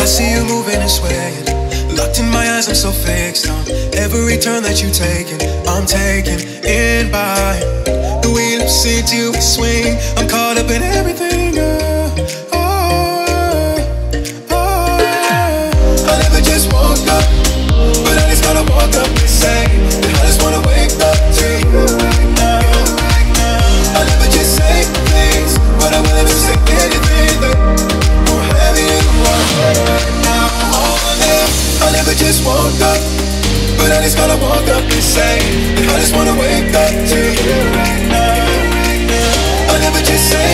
I see you moving and swaying. Locked in my eyes, I'm so fixed on every turn that you taking. I'm taken in by the way you sync to a swing. I'm caught up in everything. Oh, oh, oh. I never just woke up, but I just gotta walk up and say I just wanna wake up to you right now. I never just say things, but I'm willing to say anything never just woke up, but I just gotta walk up and say I just wanna wake up to you right now. I never just say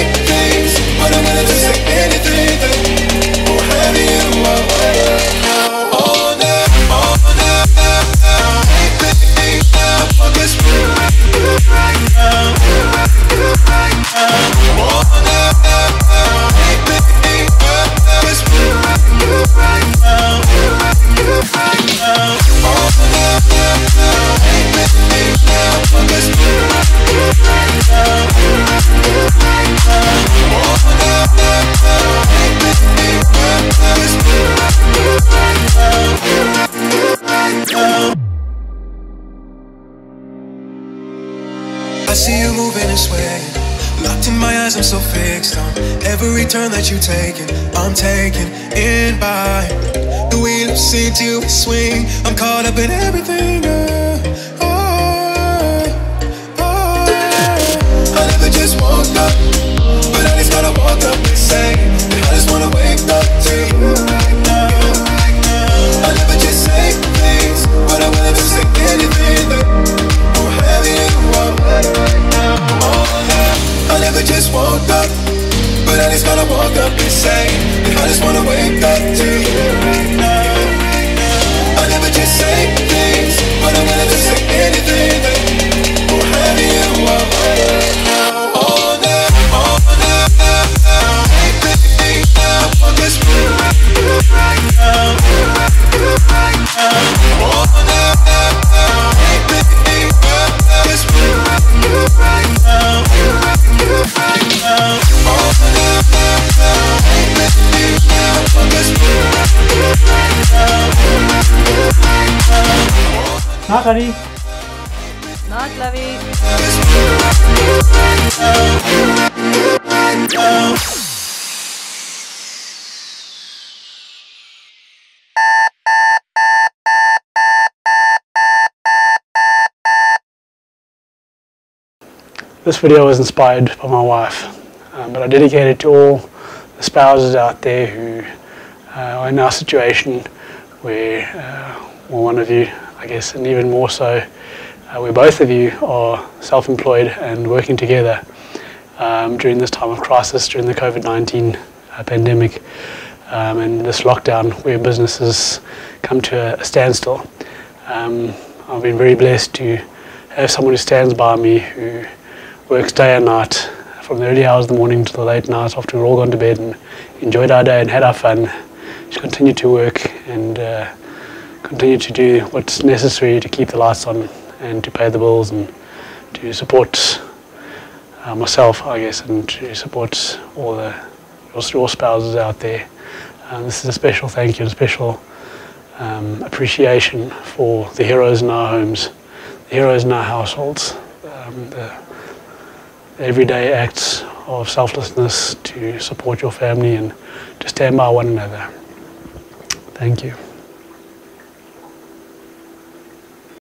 I see you moving and swaying. Locked in my eyes, I'm so fixed on every turn that you're taking. I'm taken in by the wheel of sync to swing. I'm caught up in everything. Oh, Not ready. Not Lavi. This video was inspired by my wife, um, but I dedicate it to all the spouses out there who uh, are in our situation where, uh, well, one of you, I guess, and even more so, uh, where both of you are self-employed and working together um, during this time of crisis, during the COVID-19 uh, pandemic um, and this lockdown where businesses come to a standstill. Um, I've been very blessed to have someone who stands by me who works day and night from the early hours of the morning to the late night after we're all gone to bed and enjoyed our day and had our fun. She continued to work and uh, continue to do what's necessary to keep the lights on and to pay the bills and to support uh, myself, I guess, and to support all the your, your spouses out there. Um, this is a special thank you and special um, appreciation for the heroes in our homes, the heroes in our households, um, the everyday acts of selflessness to support your family and to stand by one another. Thank you.